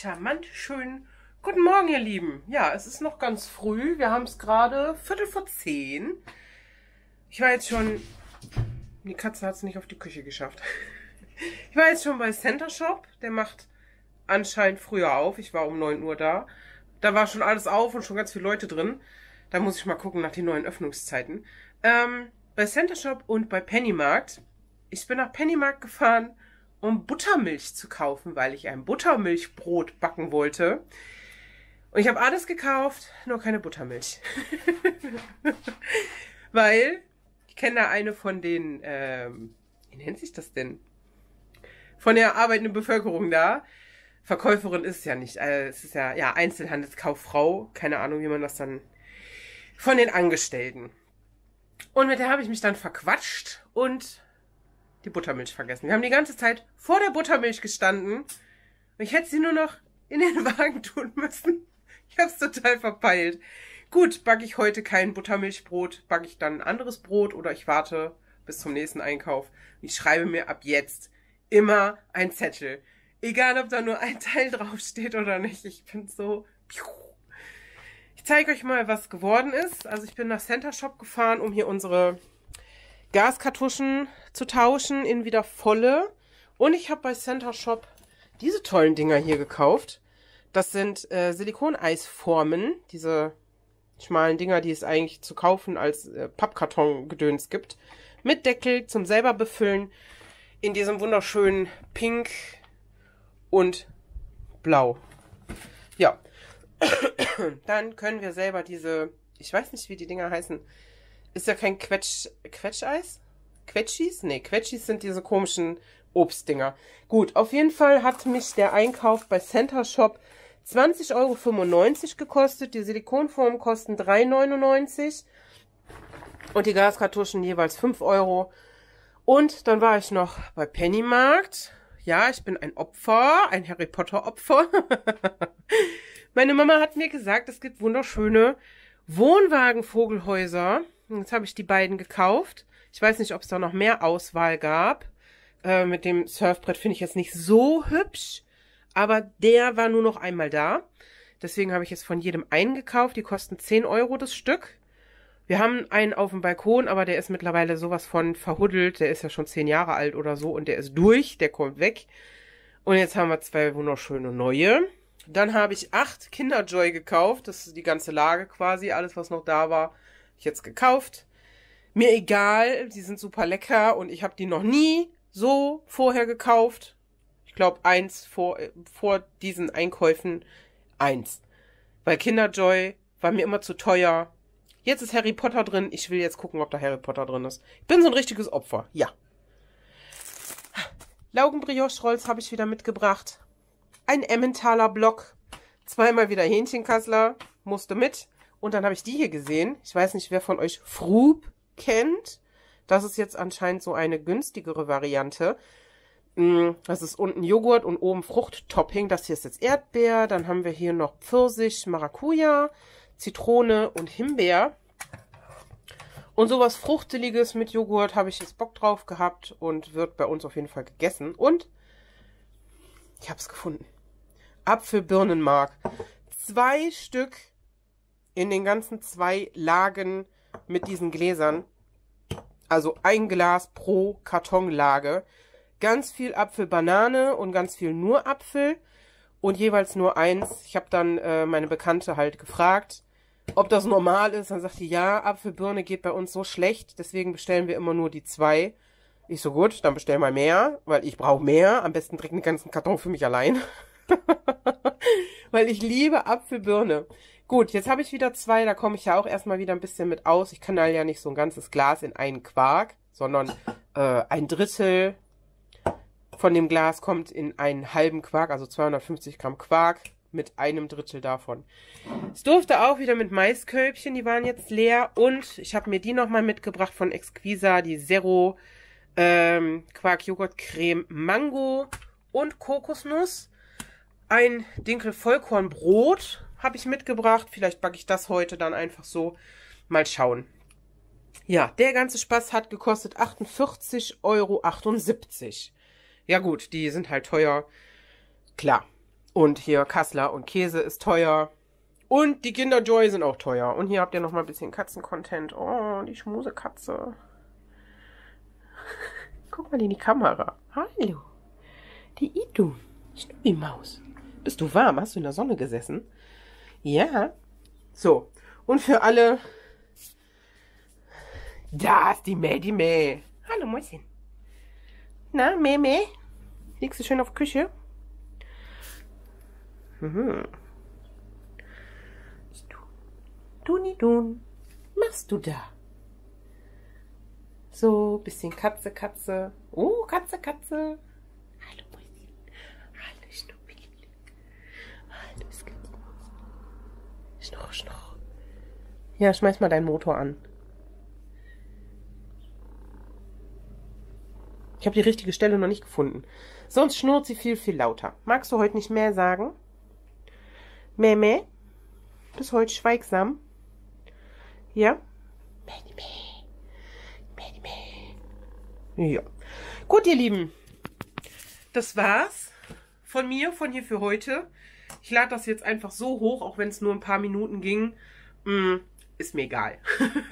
charmant schön. Guten Morgen, ihr Lieben. Ja, es ist noch ganz früh. Wir haben es gerade Viertel vor zehn. Ich war jetzt schon... Die Katze hat es nicht auf die Küche geschafft. Ich war jetzt schon bei Center Shop. Der macht anscheinend früher auf. Ich war um 9 Uhr da. Da war schon alles auf und schon ganz viele Leute drin. Da muss ich mal gucken nach den neuen Öffnungszeiten. Ähm, bei Center Shop und bei Pennymarkt. Ich bin nach Pennymarkt gefahren, um Buttermilch zu kaufen, weil ich ein Buttermilchbrot backen wollte. Und ich habe alles gekauft, nur keine Buttermilch. weil ich kenne da eine von den, ähm, wie nennt sich das denn? Von der arbeitenden Bevölkerung da. Verkäuferin ist ja nicht, äh, es ist ja, ja, Einzelhandelskauffrau. Keine Ahnung, wie man das dann von den Angestellten. Und mit der habe ich mich dann verquatscht und die Buttermilch vergessen. Wir haben die ganze Zeit vor der Buttermilch gestanden. Ich hätte sie nur noch in den Wagen tun müssen. Ich habe es total verpeilt. Gut, backe ich heute kein Buttermilchbrot, backe ich dann ein anderes Brot oder ich warte bis zum nächsten Einkauf. Ich schreibe mir ab jetzt immer ein Zettel. Egal, ob da nur ein Teil draufsteht oder nicht. Ich bin so... Ich zeige euch mal, was geworden ist. Also ich bin nach Center Shop gefahren, um hier unsere Gaskartuschen zu tauschen in wieder volle. Und ich habe bei Center Shop diese tollen Dinger hier gekauft. Das sind äh, Silikoneisformen, diese schmalen Dinger, die es eigentlich zu kaufen als äh, Pappkarton-Gedöns gibt. Mit Deckel zum selber befüllen. In diesem wunderschönen Pink und Blau. Ja. Dann können wir selber diese, ich weiß nicht, wie die Dinger heißen. Ist ja kein Quetsch, Quetscheis? Quetschis? Nee, Quetschis sind diese komischen Obstdinger. Gut, auf jeden Fall hat mich der Einkauf bei Center Shop 20,95 Euro gekostet. Die Silikonformen kosten 3,99 und die Gaskartuschen jeweils 5 Euro. Und dann war ich noch bei Pennymarkt. Ja, ich bin ein Opfer, ein Harry Potter Opfer. Meine Mama hat mir gesagt, es gibt wunderschöne Wohnwagenvogelhäuser. Jetzt habe ich die beiden gekauft. Ich weiß nicht, ob es da noch mehr Auswahl gab. Äh, mit dem Surfbrett finde ich jetzt nicht so hübsch. Aber der war nur noch einmal da. Deswegen habe ich jetzt von jedem einen gekauft. Die kosten 10 Euro das Stück. Wir haben einen auf dem Balkon, aber der ist mittlerweile sowas von verhuddelt. Der ist ja schon 10 Jahre alt oder so und der ist durch. Der kommt weg. Und jetzt haben wir zwei wunderschöne neue. Dann habe ich acht Kinderjoy gekauft. Das ist die ganze Lage quasi. Alles, was noch da war, jetzt gekauft. Mir egal, die sind super lecker und ich habe die noch nie so vorher gekauft. Ich glaube, eins vor, vor diesen Einkäufen. Eins. Weil Kinderjoy war mir immer zu teuer. Jetzt ist Harry Potter drin. Ich will jetzt gucken, ob da Harry Potter drin ist. Ich bin so ein richtiges Opfer. Ja. Laugenbrioche-Rolls habe ich wieder mitgebracht ein Emmentaler Block, zweimal wieder Hähnchenkassler, musste mit. Und dann habe ich die hier gesehen. Ich weiß nicht, wer von euch Frub kennt. Das ist jetzt anscheinend so eine günstigere Variante. Mm, das ist unten Joghurt und oben Fruchttopping. Das hier ist jetzt Erdbeer. Dann haben wir hier noch Pfirsich, Maracuja, Zitrone und Himbeer. Und sowas Fruchteliges mit Joghurt habe ich jetzt Bock drauf gehabt und wird bei uns auf jeden Fall gegessen. Und ich habe es gefunden. Apfelbirnenmark. Zwei Stück in den ganzen zwei Lagen mit diesen Gläsern. Also ein Glas pro Kartonlage. Ganz viel Apfelbanane und ganz viel nur Apfel und jeweils nur eins. Ich habe dann äh, meine Bekannte halt gefragt, ob das normal ist. Dann sagt die, ja, Apfelbirne geht bei uns so schlecht, deswegen bestellen wir immer nur die zwei. Ich so, gut, dann bestell mal mehr, weil ich brauche mehr. Am besten direkt einen ganzen Karton für mich allein. Weil ich liebe Apfelbirne. Gut, jetzt habe ich wieder zwei, da komme ich ja auch erstmal wieder ein bisschen mit aus. Ich kann da ja nicht so ein ganzes Glas in einen Quark, sondern äh, ein Drittel von dem Glas kommt in einen halben Quark, also 250 Gramm Quark mit einem Drittel davon. Es durfte auch wieder mit Maiskölbchen, die waren jetzt leer. Und ich habe mir die nochmal mitgebracht von Exquisa, die Zero ähm, Quark-Joghurt-Creme Mango und Kokosnuss. Ein Dinkel Vollkornbrot habe ich mitgebracht. Vielleicht backe ich das heute dann einfach so. Mal schauen. Ja, der ganze Spaß hat gekostet 48,78 Euro. Ja gut, die sind halt teuer. Klar. Und hier Kassler und Käse ist teuer. Und die Kinder Joy sind auch teuer. Und hier habt ihr noch mal ein bisschen Katzen-Content. Oh, die Schmusekatze. Guck mal in die Kamera. Hallo. Die Idun. Schnuppi-Maus. Bist du warm? Hast du in der Sonne gesessen? Ja. So. Und für alle. Da ist die Mäh, die Mäh. Hallo, Mäuschen. Na, Mäh, Mäh? Liegst du schön auf Küche? Mhm. Dunidun, machst du da? So, bisschen Katze, Katze. Oh, Katze, Katze. Hallo, Mäuschen. Hallo, Schnuppi. Hallo, Skitzenmaus. Schnorr, schnorr. Ja, schmeiß mal deinen Motor an. Ich habe die richtige Stelle noch nicht gefunden. Sonst schnurrt sie viel, viel lauter. Magst du heute nicht mehr sagen? Mäh, mäh? Bist heute schweigsam? Ja? Mäh, mäh. Mäh, mäh. Ja. Gut, ihr Lieben. Das war's von mir, von hier für heute. Ich lade das jetzt einfach so hoch, auch wenn es nur ein paar Minuten ging. Mm, ist mir egal.